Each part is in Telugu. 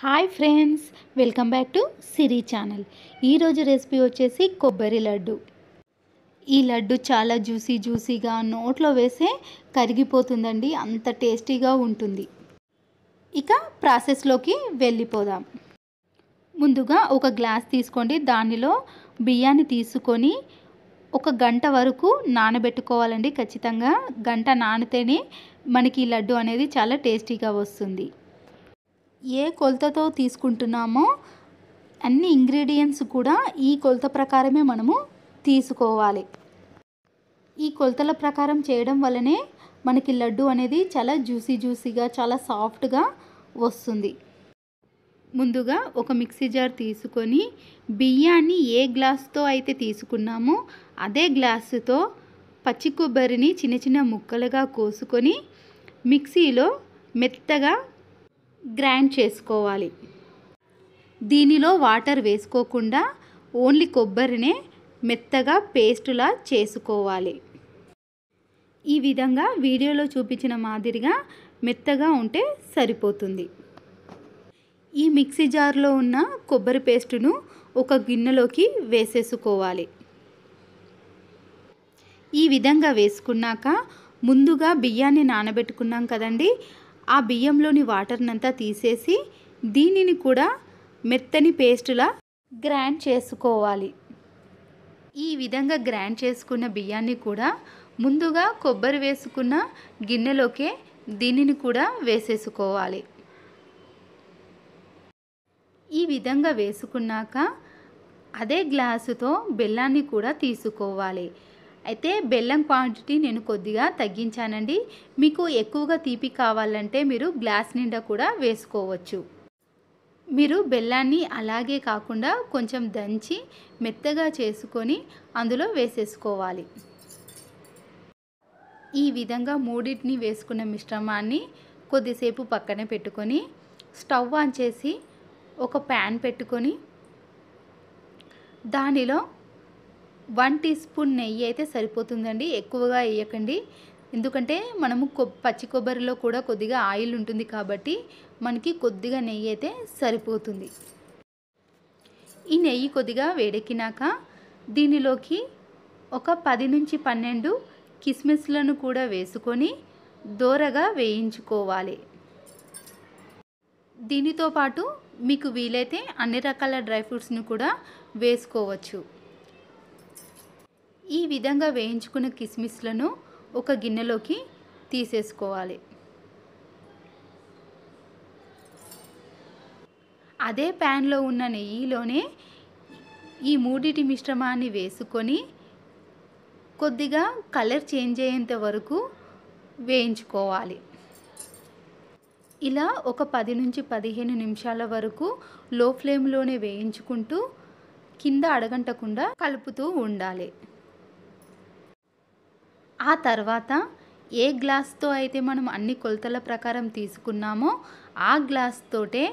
Hi friends welcome back to Siri channel. ఈరోజు రెసిపీ వచ్చేసి కొబ్బరి లడ్డు. ఈ లడ్డు చాలా జ్యూసీ జ్యూసీగా నోట్లో వేసే కరిగిపోతుందండి అంత టేస్టీగా ఉంటుంది. ఇక ప్రాసెస్లోకి వెళ్ళిపోదాం. ముందుగా ఒక గ్లాస్ తీసుకోండి దానిలో బియ్యాన్ని తీసుకొని ఒక గంట వరకు నానబెట్టుకోవాలండి. ఖచ్చితంగా గంట నానితేనే మనకి ఈ లడ్డు అనేది చాలా టేస్టీగా వస్తుంది. ఏ కొలతతో తీసుకుంటున్నామో అన్ని ఇంగ్రీడియంట్స్ కూడా ఈ కొలత ప్రకారమే మనము తీసుకోవాలి. ఈ కొలతల ప్రకారం చేయడం వల్లనే మనకి లడ్డు అనేది చాలా జ్యూసీ జ్యూసీగా చాలా సాఫ్ట్గా వస్తుంది. ముందుగా ఒక మిక్సీ జార్ తీసుకొని బియ్యాన్ని ఏ గ్లాస్తో అయితే తీసుకున్నామో అదే గ్లాసుతో పచ్చి కొబ్బరిని చిన్న చిన్న ముక్కలుగా కోసుకొని మిక్సీలో మెత్తగా గ్రైండ్ చేసుకోవాలి. దీనిలో వాటర్ వేసుకోకుండా ఓన్లీ కొబ్బరినే మెత్తగా పేస్టులా చేసుకోవాలి. ఈ విధంగా వీడియోలో చూపించిన మాదిరిగా మెత్తగా ఉంటే సరిపోతుంది. ఈ మిక్సీ జార్లో ఉన్న కొబ్బరి పేస్టును ఒక గిన్నెలోకి వేసేసుకోవాలి. ఈ విధంగా వేసుకున్నాక ముందుగా బియ్యాన్ని నానబెట్టుకున్నాం కదండి ఆ బియ్యంలోని వాటర్నంతా తీసేసి దీనిని కూడా మెత్తని పేస్టులా గ్రైండ్ చేసుకోవాలి. ఈ విధంగా గ్రైండ్ చేసుకున్న బియ్యాన్ని కూడా ముందుగా కొబ్బరి వేసుకున్న గిన్నెలోకే దీనిని కూడా వేసేసుకోవాలి. ఈ విధంగా వేసుకున్నాక అదే గ్లాసుతో బెల్లాన్ని కూడా తీసుకోవాలి. అయితే బెల్లం క్వాంటిటీ నేను కొద్దిగా తగ్గించానండి. మీకు ఎక్కువగా తీపి కావాలంటే మీరు గ్లాస్ నిండా కూడా వేసుకోవచ్చు. మీరు బెల్లాన్ని అలాగే కాకుండా కొంచెం దంచి మెత్తగా చేసుకొని అందులో వేసేసుకోవాలి. ఈ విధంగా మూడింటిని వేసుకున్న మిశ్రమాన్ని కొద్దిసేపు పక్కన పెట్టుకొని స్టవ్ ఆన్ చేసి ఒక ప్యాన్ పెట్టుకొని దానిలో వన్ టీ స్పూన్ నెయ్యి అయితే సరిపోతుందండి. ఎక్కువగా వేయకండి. ఎందుకంటే మనము పచ్చి కొబ్బరిలో కూడా కొద్దిగా ఆయిల్ ఉంటుంది కాబట్టి మనకి కొద్దిగా నెయ్యి అయితే సరిపోతుంది. ఈ నెయ్యి కొద్దిగా వేడెక్కినాక దీనిలోకి ఒక పది నుంచి పన్నెండు కిస్మిస్లను కూడా వేసుకొని దోరగా వేయించుకోవాలి. దీనితో పాటు మీకు వీలైతే అన్ని రకాల డ్రై ఫ్రూట్స్ని కూడా వేసుకోవచ్చు. ఈ విధంగా వేయించుకున్న కిస్మిస్లను ఒక గిన్నెలోకి తీసేసుకోవాలి. అదే ప్యాన్లో ఉన్న నెయ్యిలోనే ఈ మూడిటి మిశ్రమాన్ని వేసుకొని కొద్దిగా కలర్ చేంజ్ అయ్యేంత వరకు వేయించుకోవాలి. ఇలా ఒక పది నుంచి పదిహేను నిమిషాల వరకు లో ఫ్లేమ్లోనే వేయించుకుంటూ కింద అడగంటకుండా కలుపుతూ ఉండాలి. ఆ తర్వాత ఏ గ్లాస్తో అయితే మనం అన్ని కొలతల ప్రకారం తీసుకున్నామో ఆ గ్లాస్ తోటే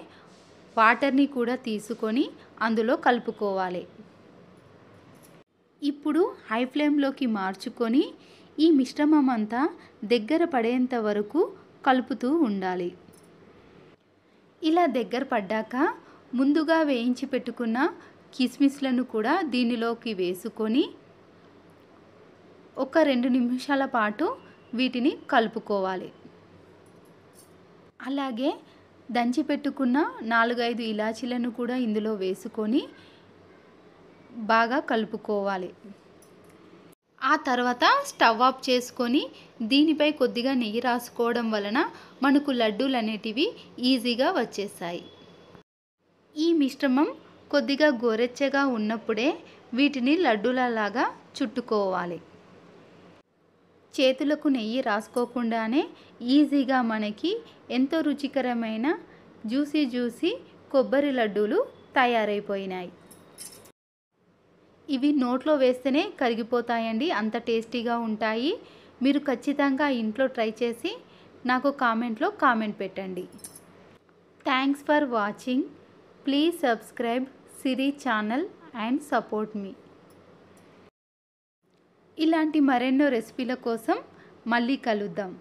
వాటర్ని కూడా తీసుకొని అందులో కలుపుకోవాలి. ఇప్పుడు హై ఫ్లేమ్లోకి మార్చుకొని ఈ మిశ్రమం అంతా దగ్గర పడేంత వరకు కలుపుతూ ఉండాలి. ఇలా దగ్గర పడ్డాక ముందుగా వేయించి పెట్టుకున్న కిస్మిస్లను కూడా దీనిలోకి వేసుకొని ఒక రెండు నిమిషాల పాటు వీటిని కలుపుకోవాలి. అలాగే దంచి పెట్టుకున్న నాలుగైదు ఇలాచీలను కూడా ఇందులో వేసుకొని బాగా కలుపుకోవాలి. ఆ తర్వాత స్టవ్ ఆఫ్ చేసుకొని దీనిపై కొద్దిగా నెయ్యి రాసుకోవడం వలన మనకు లడ్డూలు అనేటివి ఈజీగా వచ్చేసాయి. ఈ మిశ్రమం కొద్దిగా గోరెచ్చగా ఉన్నప్పుడే వీటిని లడ్డూలలాగా చుట్టుకోవాలి. చేతులకు నెయ్యి రాసుకోకుండానే ఈజీగా మనకి ఎంతో రుచికరమైన జ్యూసీ జ్యూసీ కొబ్బరి లడ్డూలు తయారైపోయినాయి. ఇవి నోట్లో వేస్తేనే కరిగిపోతాయండి అంత టేస్టీగా ఉంటాయి. మీరు ఖచ్చితంగా ఇంట్లో ట్రై చేసి నాకు కామెంట్లో కామెంట్ పెట్టండి. Thanks for watching. Please subscribe Siri channel and support మీ. ఇలాంటి మరెన్నో రెసిపీల కోసం మళ్ళీ కలుద్దాం.